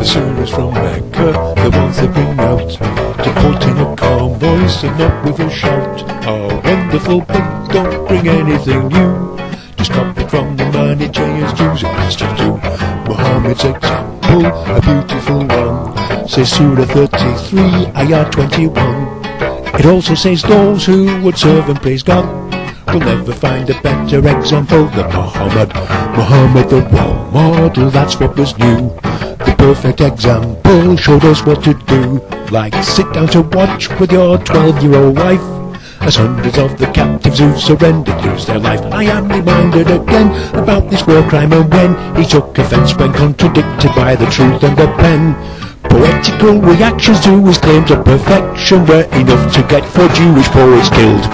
The Sunnis from Mecca, the ones they bring out To in a calm voice and not with a shout. A wonderful book, don't bring anything new Just copy from the money changers, Jews and Christians too Muhammad's example, a beautiful one. Says Surah 33, Ayah 21 It also says those who would serve and praise God Will never find a better example than Muhammad. Muhammad the role model, that's what was new perfect example showed us what to do. Like sit down to watch with your 12-year-old wife as hundreds of the captives who surrendered lose their life. I am reminded again about this war crime and when he took offence when contradicted by the truth and the pen. Poetical reactions to his claims of perfection were enough to get four Jewish poets killed.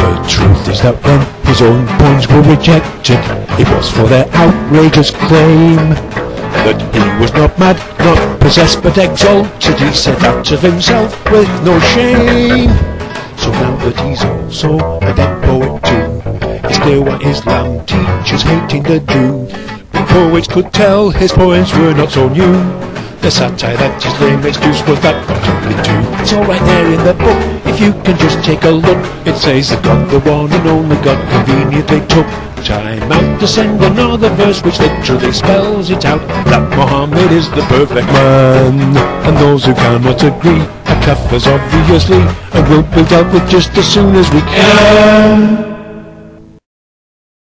The truth is that when his own points were rejected, it was for their outrageous claim that he was not mad, not possessed, but exalted. He said that of himself with no shame. So now that he's also a dead poet too, it's clear what Islam teaches, hating the Jew. But poets could tell his poems were not so new. The satire that his lame excuse was that only too. It's all right there in the book, if you can just take a look. It says that God, the one and only God, conveniently took time out to send another verse which literally spells it out that Muhammad is the perfect man. And those who cannot agree are kafirs obviously, and will be dealt with just as soon as we can.